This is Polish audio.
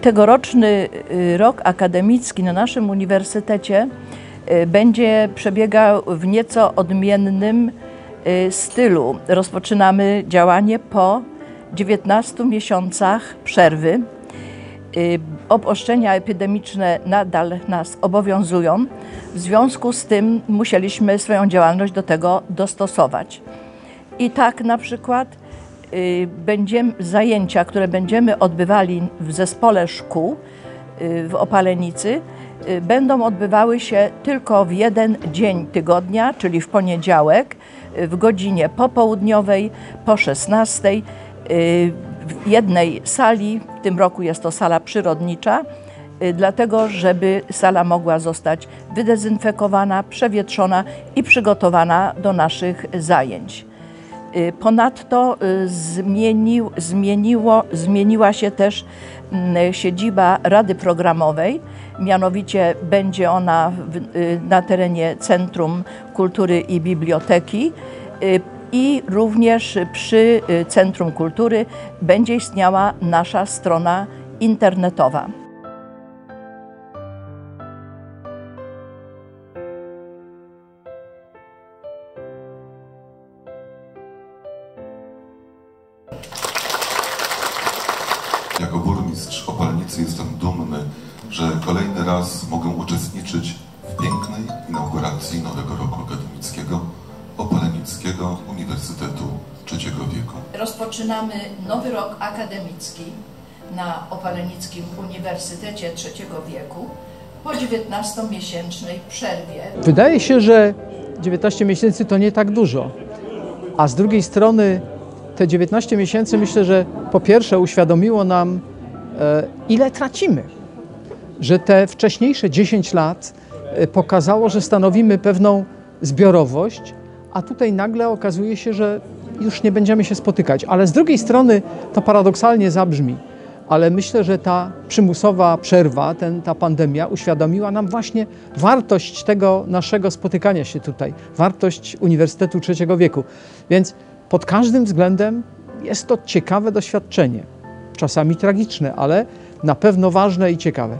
Tegoroczny y, rok akademicki na naszym uniwersytecie y, będzie przebiegał w nieco odmiennym y, stylu. Rozpoczynamy działanie po 19 miesiącach przerwy. Obostrzenia epidemiczne nadal nas obowiązują. W związku z tym musieliśmy swoją działalność do tego dostosować. I tak na przykład będziemy, zajęcia, które będziemy odbywali w zespole szkół y, w Opalenicy, y, będą odbywały się tylko w jeden dzień tygodnia, czyli w poniedziałek, y, w godzinie popołudniowej po 16 y, w jednej sali, w tym roku jest to sala przyrodnicza, y, dlatego żeby sala mogła zostać wydezynfekowana, przewietrzona i przygotowana do naszych zajęć. Y, Ponadto y, zmienił, zmieniło, zmieniła się też mm, siedziba Rady Programowej, mianowicie będzie ona w, y, na terenie Centrum Kultury i Biblioteki i również przy Centrum Kultury będzie istniała nasza strona internetowa. Burmistrz Opalnicy jestem dumny, że kolejny raz mogę uczestniczyć w pięknej inauguracji nowego roku akademickiego Opalenickiego Uniwersytetu Trzeciego Wieku. Rozpoczynamy nowy rok akademicki na Opalenickim Uniwersytecie Trzeciego Wieku po 19-miesięcznej przerwie. Wydaje się, że 19 miesięcy to nie tak dużo, a z drugiej strony te 19 miesięcy myślę, że po pierwsze uświadomiło nam, ile tracimy, że te wcześniejsze 10 lat e, pokazało, że stanowimy pewną zbiorowość, a tutaj nagle okazuje się, że już nie będziemy się spotykać. Ale z drugiej strony to paradoksalnie zabrzmi, ale myślę, że ta przymusowa przerwa, ten, ta pandemia uświadomiła nam właśnie wartość tego naszego spotykania się tutaj, wartość Uniwersytetu Trzeciego Wieku. Więc pod każdym względem jest to ciekawe doświadczenie. Czasami tragiczne, ale na pewno ważne i ciekawe.